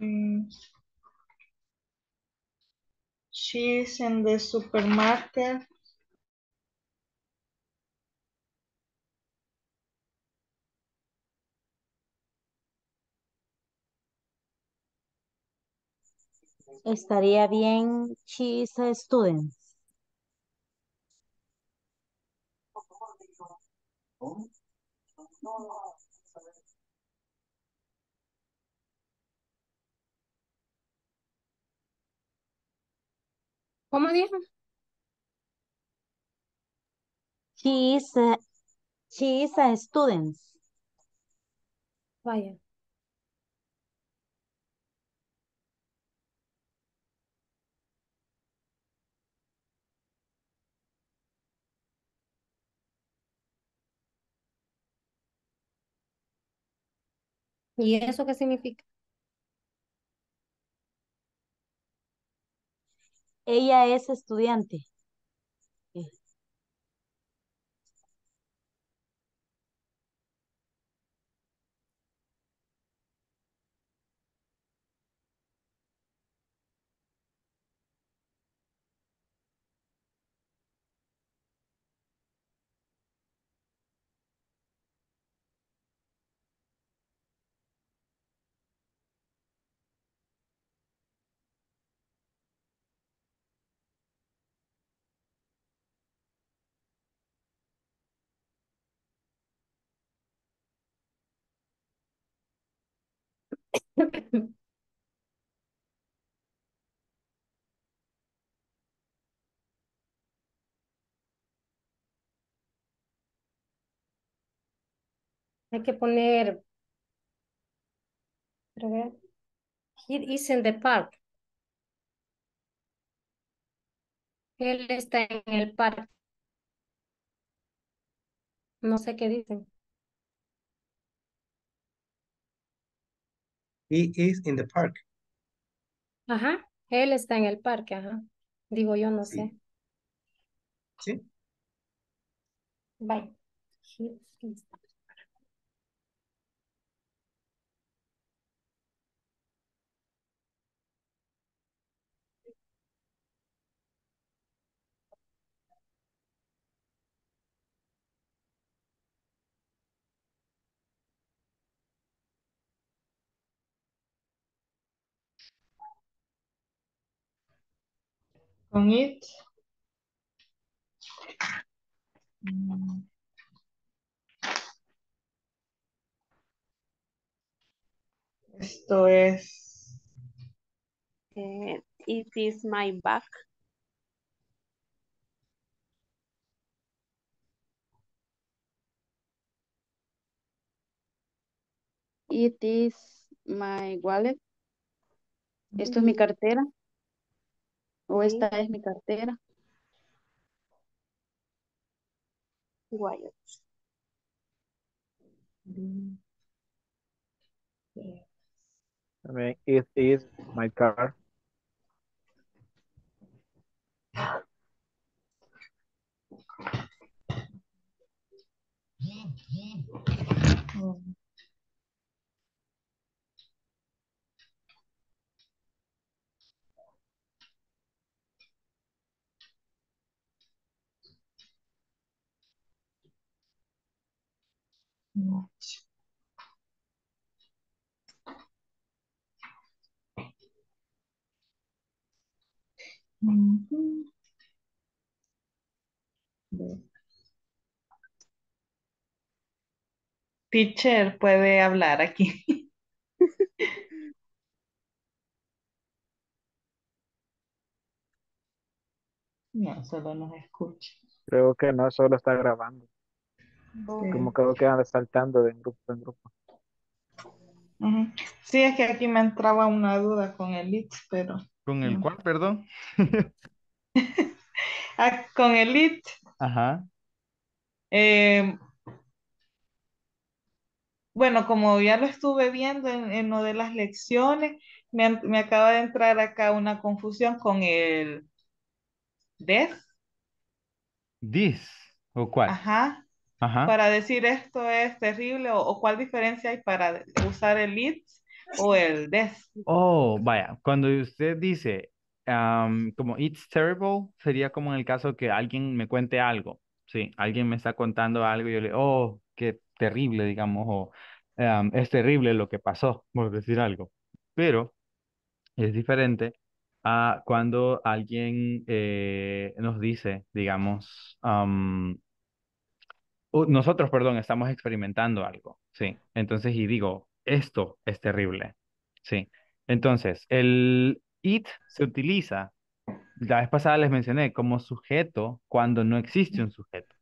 Mm. She's in the supermarket. Estaría bien, she is a student. ¿Cómo dijo? She is a, she is a student. Vaya. ¿Y eso qué significa? Ella es estudiante. Hay que poner. He is in the park. Él está en el parque. No sé qué dicen. He is in the park. Ajá. Él está en el parque, ajá. Digo yo, no Sí. sé. ¿Sí? Bye. Con it. Mm. Esto es Eh, it is my bag. It is my wallet. Esto es mi cartera. O esta es mi cartera. Wallet. I mean, it is my car. Mm. Mm. Teacher puede hablar aquí. No, solo nos escucha. Creo que no solo está grabando. Sí. Como creo que anda saltando de grupo en grupo. Sí, es que aquí me entraba una duda con el IT, pero ¿Con el cual, perdón? Ah, con el IT, Ajá. eh, bueno, como ya lo estuve viendo en, en lo de las lecciones, me, me acaba de entrar acá una confusión con el DES. This. ¿O cuál? Ajá. Ajá. para decir esto es terrible o, o cuál diferencia hay para usar el it's o el this. Oh, vaya, cuando usted dice am, como it's terrible, sería como en el caso que alguien me cuente algo. Sí, alguien me está contando algo y yo le, oh, qué terrible, digamos, o am, es terrible lo que pasó, por decir algo. Pero es diferente a cuando alguien eh, nos dice, digamos, am, o nosotros, perdón, estamos experimentando algo, sí. Entonces, y digo, esto es terrible, sí. Entonces, el it se utiliza, la vez pasada les mencioné, como sujeto cuando no existe un sujeto.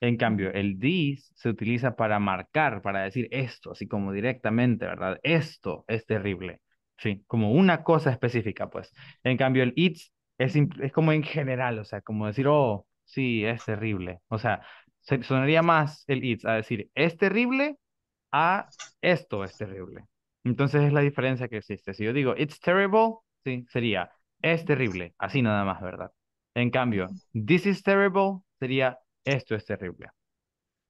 En cambio, el this se utiliza para marcar, para decir esto, así como directamente, ¿verdad? Esto es terrible, sí, como una cosa específica, pues. En cambio, el it's es, es como en general, o sea, como decir, oh, sí, es terrible. O sea, se- sonaría más el it's a decir, es terrible a esto es terrible. Entonces es la diferencia que existe. Si yo digo it's terrible, sí, sería es terrible, así nada más, ¿verdad? En cambio, this is terrible sería esto es terrible.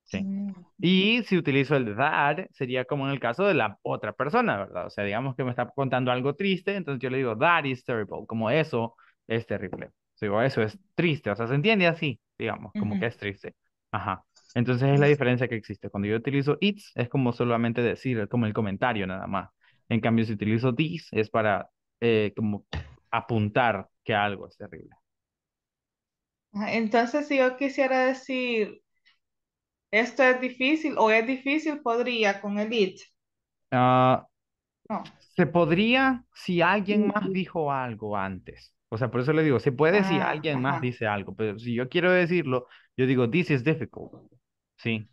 Sí. Mm. Y si utilizo el that, sería como en el caso de la otra persona, ¿verdad? O sea, digamos que me está contando algo triste, entonces yo le digo, that is terrible, como eso es terrible. Digo, eso es triste, o sea, se entiende así, digamos, como que Ujú. es triste. Ajá. Entonces es la diferencia que existe. Cuando yo utilizo it's, es como solamente decir, es como el comentario nada más. En cambio, si utilizo this, es para eh, como apuntar que algo es terrible. Entonces, si yo quisiera decir esto es difícil o es difícil, podría con el it. Ah, No. Se podría si alguien Mm, más dijo algo antes. O sea, por eso le digo, se puede si Ah, alguien más dice algo, pero si yo quiero decirlo, yo digo, this is difficult. Sí.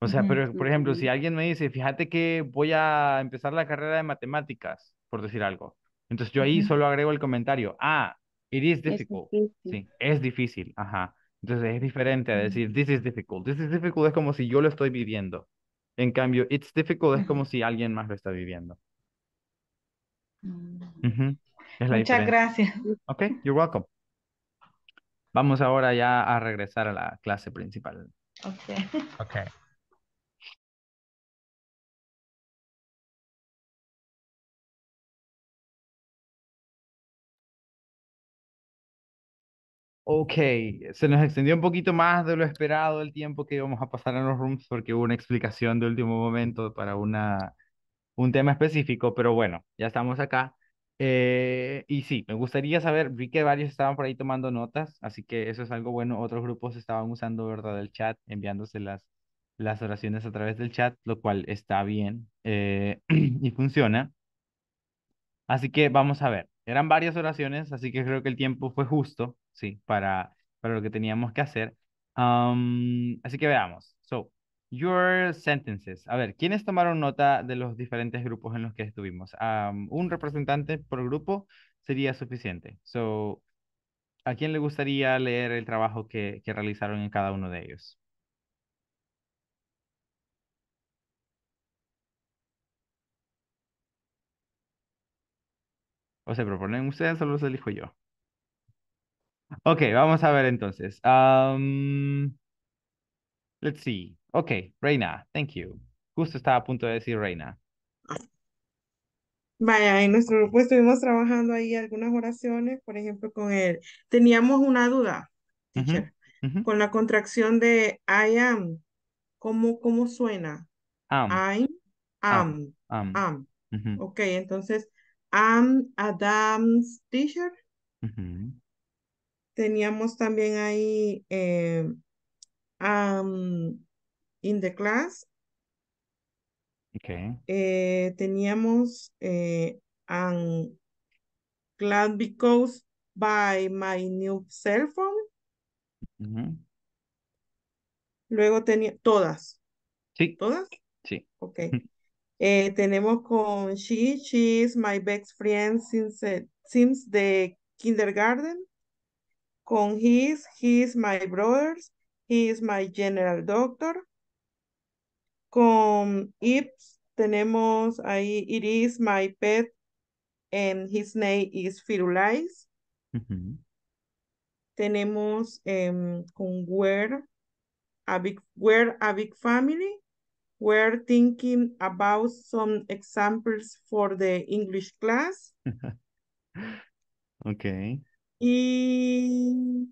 O sea, pero por ejemplo, si alguien me dice, fíjate que voy a empezar la carrera de matemáticas, por decir algo. Entonces yo ahí solo agrego el comentario, ah, it is difficult. Sí, es difícil. Ajá. Entonces es diferente a decir, this is difficult. This is difficult es como si yo lo estoy viviendo. En cambio, it's difficult es como si alguien más lo está viviendo. Mm. Es Muchas diferencia. gracias. Ok, you're welcome. Vamos ahora ya a regresar a la clase principal. Ok. Ok. Ok, se nos extendió un poquito más de lo esperado el tiempo que íbamos a pasar en los rooms porque hubo una explicación de último momento para una, un tema específico, pero bueno, ya estamos acá. Eh, y sí, me gustaría saber, vi que varios estaban por ahí tomando notas, así que eso es algo bueno. Otros grupos estaban usando, ¿verdad?, el chat, enviándose las, oraciones a través del chat, lo cual está bien eh, y funciona. Así que vamos a ver. Eran varias oraciones, así que creo que el tiempo fue justo, sí, para, para lo que teníamos que hacer. Am, así que veamos. So, your sentences. A ver, ¿quiénes tomaron nota de los diferentes grupos en los que estuvimos? Un representante por grupo sería suficiente. So, ¿a quién le gustaría leer el trabajo que, que realizaron en cada uno de ellos? ¿O se proponen ustedes o los elijo yo? Ok, vamos a ver entonces. Am, Let's see. Ok, Reina, thank you. Justo estaba a punto de decir Reina. Vaya, en nuestro grupo estuvimos trabajando ahí algunas oraciones, por ejemplo, con el, teníamos una duda, teacher, con la contracción de I am, ¿cómo, cómo suena? Am, I'm, am, am, am. am. Ok, entonces, am Adam's teacher. Teníamos también ahí eh, am in the class. Ok. Eh, teníamos eh, glad because by my new cell phone. Luego tenía todas, Sí, todas. sí. Ok. Eh, tenemos con she, she is my best friend since, eh, since the kindergarten. Con his, he is my brothers. He is my general doctor. Con Ips tenemos ahí, it is my pet and his name is Firulais. Tenemos em, con where, a big, we're a big family. We're thinking about some examples for the English class. Okay. Y...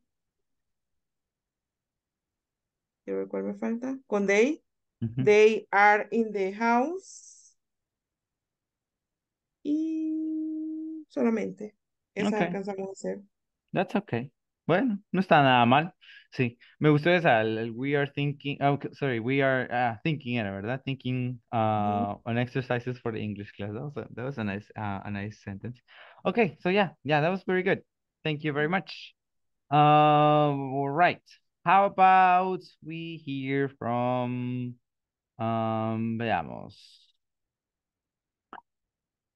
Cuál me falta. Con they. Ujú. They are in the house. Y solamente. Esa Ok. alcanzamos a hacer. That's okay. Bueno, no está nada mal. Sí, me gustó esa, el, el we are thinking, oh, sorry, we are ah, thinking era, ¿verdad? Thinking uh, on exercises for the English class. That was a, that was a nice, uh, a nice sentence. Okay, so yeah, yeah, that was very good. Thank you very much. Um, all right. How about we hear from, um, veamos.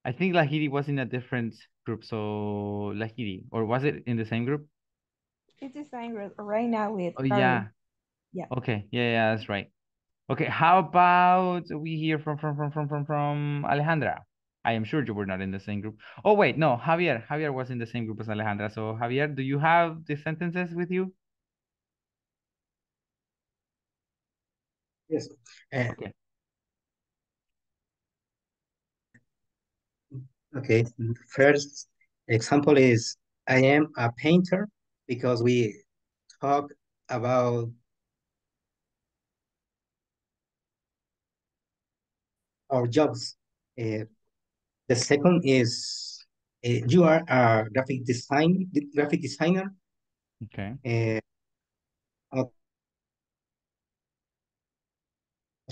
I think Lahiri was in a different group, so Lahiri, or was it in the same group? It's the same group right now with Oh, yeah. Yeah. Okay, yeah, yeah, that's right. Okay, how about we hear from from from from from from Alejandra? I am sure you were not in the same group. Oh wait, no, Javier. Javier was in the same group as Alejandra. So Javier, do you have the sentences with you? Yes. Uh, Okay. okay. First example is I am a painter because we talk about our jobs. Uh, the second is uh, you are a graphic design graphic designer. Okay. Eh,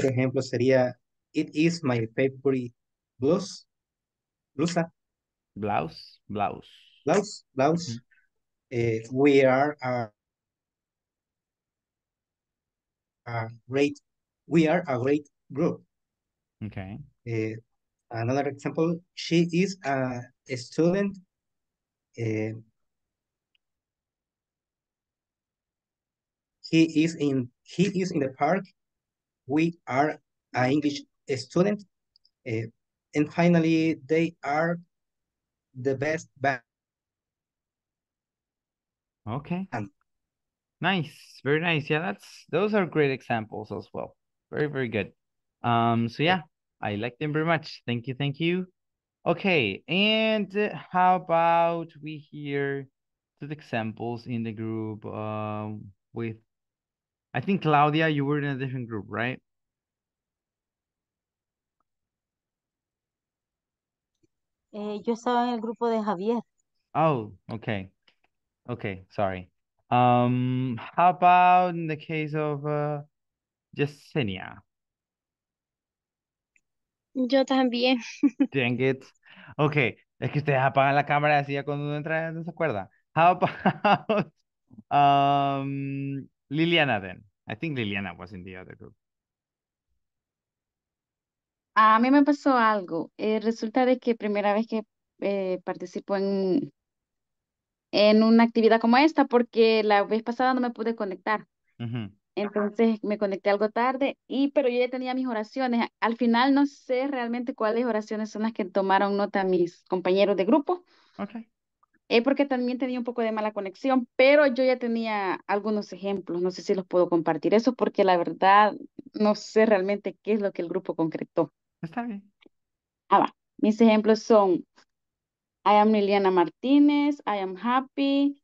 ejemplo sería It is my favorite blouse. Blusa, Blouse, blouse. blouse, blouse. Eh, we are a, a great, we are a great group. Okay. Eh, another example, she is a, a student. eh, he is in he is in the park. We are an English student. Eh, and finally, they are the best band. Okay. Um, Nice. Very nice. Yeah, that's those are great examples as well. Very, very good. Um, so yeah, I like them very much. Thank you, thank you. Okay, and uh, how about we hear the examples in the group um with I think Claudia, you were in a different group, right? Eh, yo estaba en el grupo de Javier. Oh, okay. Okay, sorry. Um, how about in the case of uh Yesenia? Yo también. Dang it. Okay, es que ustedes apagan la cámara así ya cuando uno entra no se acuerda. How about um Liliana then? I think Liliana was in the other group. A mí me pasó algo. Eh, resulta de que primera vez que eh, participo en, en una actividad como esta, porque la vez pasada no me pude conectar. Entonces me conecté algo tarde, y, pero yo ya tenía mis oraciones. Al final no sé realmente cuáles oraciones son las que tomaron nota mis compañeros de grupo, Okay. Eh, porque también tenía un poco de mala conexión, pero yo ya tenía algunos ejemplos. No sé si los puedo compartir eso, porque la verdad no sé realmente qué es lo que el grupo concretó. Está bien. Ah, va. Mis ejemplos son I am Liliana Martinez, I am happy,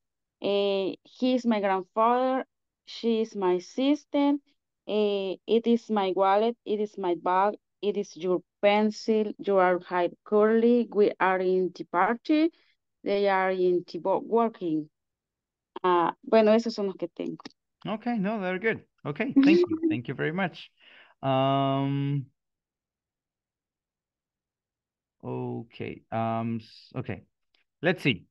eh, he is my grandfather, she is my sister, eh, it is my wallet, it is my bag, it is your pencil, you are high curly, we are in the party, they are in working. Ah, bueno, esos son los que tengo. Okay, no, they're good. Okay, thank you. Thank you very much. Um, okay, um, okay. Let's see.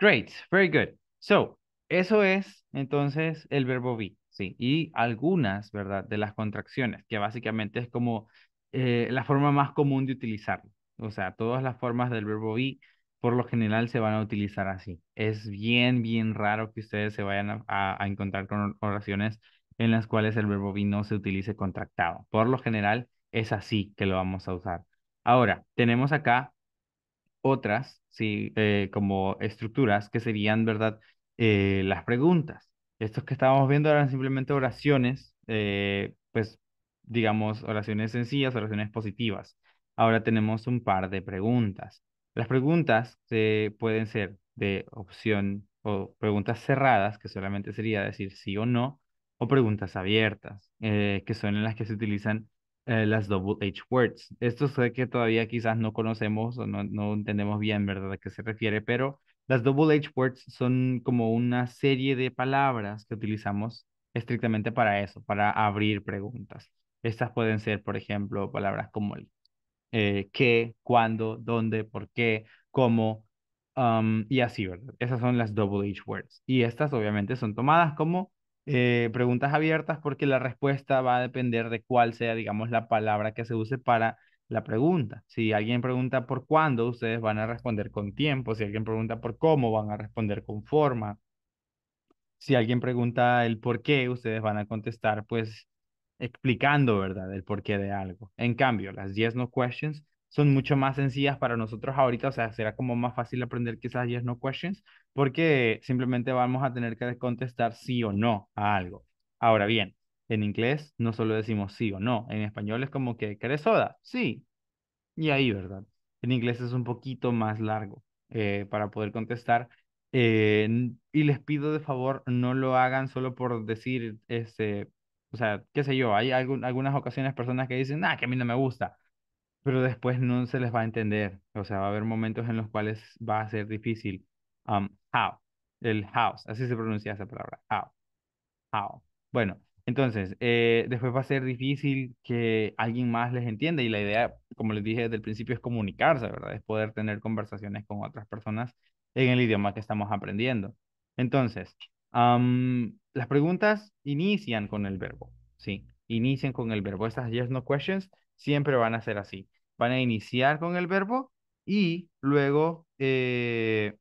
Great, very good. So, eso es entonces el verbo be, sí. Y algunas, ¿verdad? De las contracciones, que básicamente es como eh, la forma más común de utilizarlo. O sea, todas las formas del verbo be, por lo general, se van a utilizar así. Es bien, bien raro que ustedes se vayan a, a- encontrar con oraciones en las cuales el verbo be no se utilice contractado. Por lo general, es así que lo vamos a usar. Ahora, tenemos acá otras, sí, eh, como estructuras que serían, ¿verdad? Eh, las preguntas. Estos que estábamos viendo eran simplemente oraciones eh, pues, digamos, oraciones sencillas, oraciones positivas. Ahora tenemos un par de preguntas. Las preguntas eh, pueden ser de opción o preguntas cerradas, que solamente sería decir sí o no, o preguntas abiertas, eh, que son en las que se utilizan eh, las double H words. Esto sé que todavía quizás no conocemos o no, no entendemos bien, ¿verdad?, a qué se refiere, pero las double H words son como una serie de palabras que utilizamos estrictamente para eso, para abrir preguntas. Estas pueden ser, por ejemplo, palabras como el eh, qué, cuándo, dónde, por qué, cómo, um, y así, ¿verdad? Esas son las double H words. Y estas obviamente son tomadas como eh, preguntas abiertas porque la respuesta va a depender de cuál sea, digamos, la palabra que se use para la pregunta. Si alguien pregunta por cuándo, ustedes van a responder con tiempo. Si alguien pregunta por cómo, van a responder con forma. Si alguien pregunta el por qué, ustedes van a contestar pues explicando, ¿verdad? El porqué de algo. En cambio, las yes no questions son mucho más sencillas para nosotros ahorita, o sea, será como más fácil aprender quizás yes no questions porque simplemente vamos a tener que contestar sí o no a algo. Ahora bien, en inglés no solo decimos sí o no, en español es como que, ¿querés soda? Sí. Y ahí, ¿verdad? En inglés es un poquito más largo eh, para poder contestar. Eh, y les pido de favor, no lo hagan solo por decir, este, o sea, qué sé yo, hay algunas ocasiones personas que dicen, ah, que a mí no me gusta, pero después no se les va a entender. O sea, va a haber momentos en los cuales va a ser difícil. Um, how, el house, así se pronuncia esa palabra, how, how. Bueno, entonces, eh, después va a ser difícil que alguien más les entienda y la idea, como les dije desde el principio, es comunicarse, ¿verdad? Es poder tener conversaciones con otras personas en el idioma que estamos aprendiendo. Entonces, las preguntas inician con el verbo, ¿sí? Inician con el verbo. Estas yes, no questions siempre van a ser así. Van a iniciar con el verbo y luego, eh,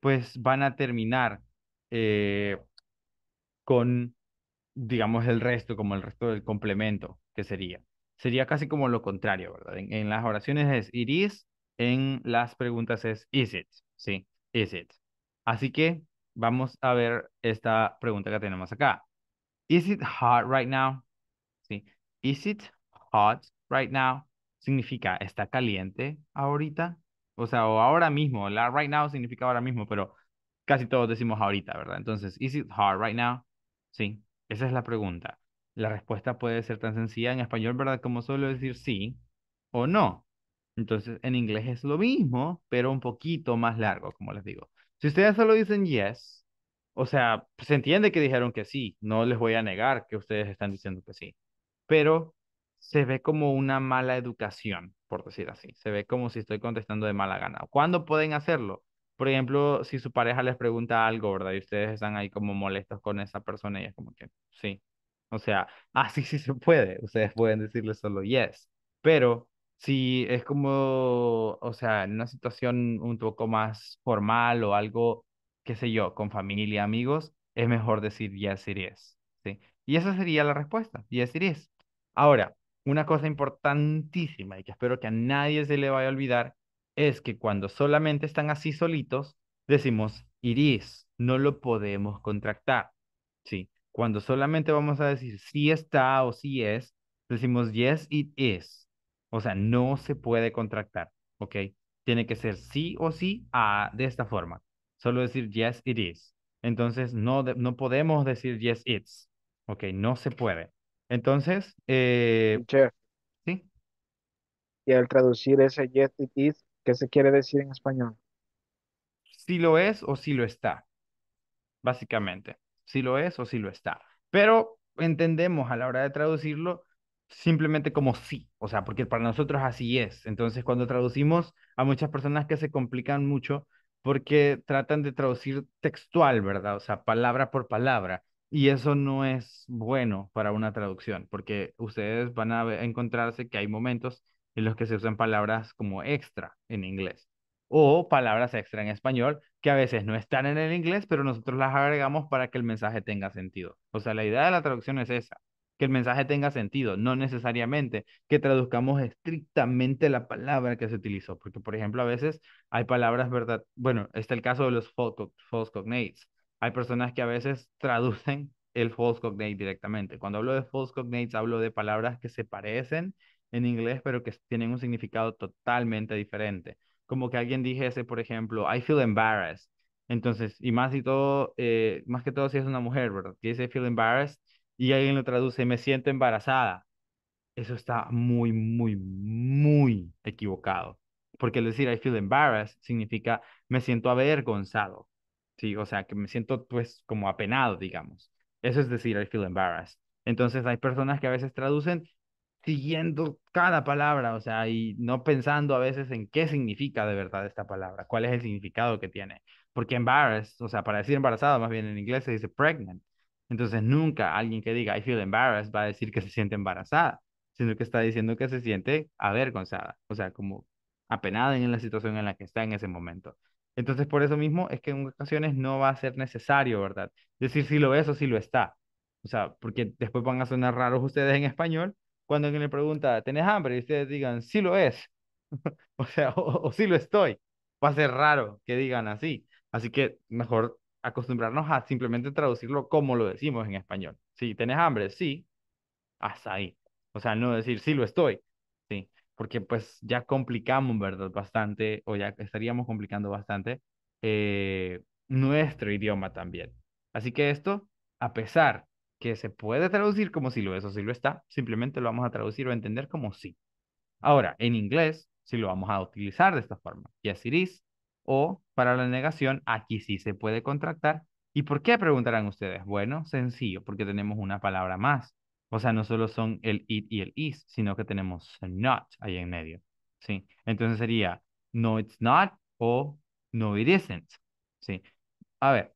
pues, van a terminar eh, con, digamos, el resto, como el resto del complemento, que sería. Sería casi como lo contrario, ¿verdad? En, en las oraciones es it is, en las preguntas es is it, ¿sí? Is it. Así que vamos a ver esta pregunta que tenemos acá. Is it hot right now? Sí. Is it hot right now? Significa, ¿está caliente ahorita? O sea, o ahora mismo. La right now significa ahora mismo, pero casi todos decimos ahorita, ¿verdad? Entonces, is it hot right now? Sí, esa es la pregunta. La respuesta puede ser tan sencilla en español, ¿verdad? Como solo decir sí o no. Entonces, en inglés es lo mismo, pero un poquito más largo, como les digo. Si ustedes solo dicen yes, o sea, se entiende que dijeron que sí, no les voy a negar que ustedes están diciendo que sí, pero se ve como una mala educación, por decir así. Se ve como si estoy contestando de mala gana. ¿Cuándo pueden hacerlo? Por ejemplo, si su pareja les pregunta algo, ¿verdad? Y ustedes están ahí como molestos con esa persona y es como que sí. O sea, así sí se puede. Ustedes pueden decirle solo yes. Pero si es como, o sea, en una situación un poco más formal o algo, qué sé yo, con familia, amigos, es mejor decir yes it is, ¿sí? Y esa sería la respuesta, yes it is. Ahora, una cosa importantísima y que espero que a nadie se le vaya a olvidar es que cuando solamente están así solitos, decimos it is, no lo podemos contractar, ¿sí? Cuando solamente vamos a decir si está o si es, decimos yes it is. O sea, no se puede contractar, ¿ok? Tiene que ser sí o sí a, de esta forma. Solo decir yes, it is. Entonces, no, no podemos decir yes, it's. ¿Ok? No se puede. Entonces, eh, ¿sí? Y al traducir ese yes, it is, ¿qué se quiere decir en español? Si lo es o si lo está, básicamente. Si lo es o si lo está. Pero entendemos a la hora de traducirlo simplemente como sí, o sea, porque para nosotros así es. Entonces, cuando traducimos a muchas personas que se complican mucho porque tratan de traducir textual, ¿verdad? O sea, palabra por palabra. Y eso no es bueno para una traducción, porque ustedes van a encontrarse que hay momentos en los que se usan palabras como extra en inglés o palabras extra en español que a veces no están en el inglés, pero nosotros las agregamos para que el mensaje tenga sentido. O sea, la idea de la traducción es esa, que el mensaje tenga sentido, no necesariamente que traduzcamos estrictamente la palabra que se utilizó, porque por ejemplo a veces hay palabras, ¿verdad? Bueno, está el caso de los false cognates. Hay personas que a veces traducen el false cognate directamente. Cuando hablo de false cognates, hablo de palabras que se parecen en inglés, pero que tienen un significado totalmente diferente. Como que alguien dijese, por ejemplo, I feel embarrassed. Entonces, y más y todo, eh, más que todo si es una mujer, ¿verdad? Que dice feel embarrassed y alguien lo traduce, me siento embarazada. Eso está muy, muy, muy equivocado. Porque el decir I feel embarrassed significa me siento avergonzado. Sí, o sea, que me siento pues como apenado, digamos. Eso es decir I feel embarrassed. Entonces hay personas que a veces traducen siguiendo cada palabra, o sea, y no pensando a veces en qué significa de verdad esta palabra, cuál es el significado que tiene. Porque embarrassed, o sea, para decir embarazada, más bien en inglés se dice pregnant. Entonces nunca alguien que diga I feel embarrassed va a decir que se siente embarazada, sino que está diciendo que se siente avergonzada, o sea, como apenada en la situación en la que está en ese momento. Entonces, por eso mismo es que en ocasiones no va a ser necesario, ¿verdad? Decir si lo es o si lo está. O sea, porque después van a sonar raros ustedes en español cuando alguien le pregunta, ¿tenés hambre? Y ustedes digan, sí lo es. o sea, o, o lo estoy. Va a ser raro que digan así. Así que mejor acostumbrarnos a simplemente traducirlo como lo decimos en español. Si tenés hambre, sí, hasta ahí. O sea, no decir sí lo estoy, sí, porque pues ya complicamos, ¿verdad? Bastante, o ya estaríamos complicando bastante eh, nuestro idioma también. Así que esto, a pesar que se puede traducir como si lo es o si lo está, simplemente lo vamos a traducir o entender como sí. Ahora, en inglés, si lo vamos a utilizar de esta forma, yes it is, o para la negación, aquí sí se puede contractar. ¿Y por qué preguntarán ustedes? Bueno, sencillo, porque tenemos una palabra más. O sea, no solo son el it y el is, sino que tenemos not ahí en medio. ¿Sí? Entonces sería no it's not o no it isn't. ¿Sí? A ver,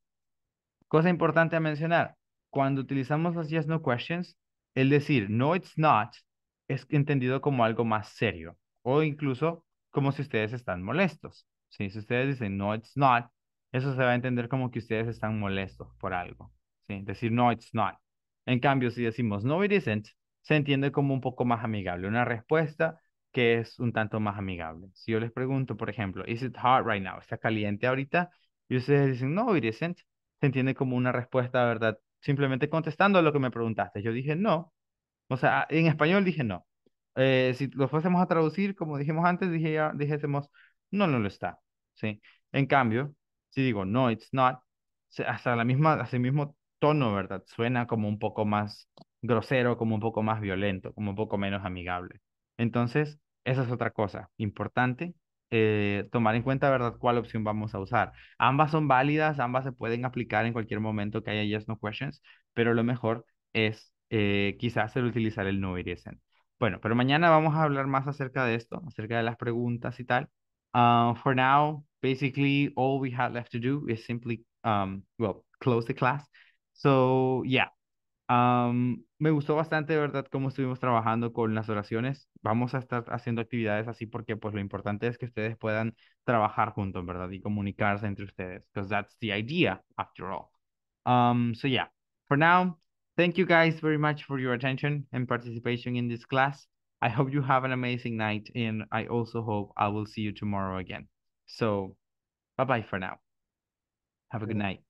cosa importante a mencionar. Cuando utilizamos las yes no questions, el decir no it's not es entendido como algo más serio o incluso como si ustedes están molestos. ¿Sí? Si ustedes dicen no it's not, eso se va a entender como que ustedes están molestos por algo. ¿sí? Decir no it's not. En cambio, si decimos no it isn't, se entiende como un poco más amigable, una respuesta que es un tanto más amigable. Si yo les pregunto, por ejemplo, is it hot right now? ¿Está caliente ahorita? Y ustedes dicen no it isn't, se entiende como una respuesta, ¿verdad? Simplemente contestando a lo que me preguntaste. Yo dije no. O sea, en español dije no. Eh, si lo fuésemos a traducir, como dijimos antes, dije, dijésemos no, no lo está. ¿Sí? En cambio, si digo no, it's not, hasta la misma, hasta el mismo tono, ¿verdad? Suena como un poco más grosero, como un poco más violento, como un poco menos amigable. Entonces, esa es otra cosa importante, eh, tomar en cuenta, ¿verdad?, cuál opción vamos a usar. Ambas son válidas, ambas se pueden aplicar en cualquier momento que haya yes, no questions, pero lo mejor es eh, quizás el utilizar el no it Bueno, pero mañana vamos a hablar más acerca de esto, acerca de las preguntas y tal. Uh, for now, basically, all we had left to do is simply, um, well, close the class. So, yeah. Um, me gustó bastante, verdad, cómo estuvimos trabajando con las oraciones. Vamos a estar haciendo actividades así porque, pues, lo importante es que ustedes puedan trabajar juntos, ¿verdad? Y comunicarse entre ustedes, because that's the idea, after all. Um, so, yeah. For now, thank you guys very much for your attention and participation in this class. I hope you have an amazing night, and I also hope I will see you tomorrow again. So, bye bye for now. Have a good night.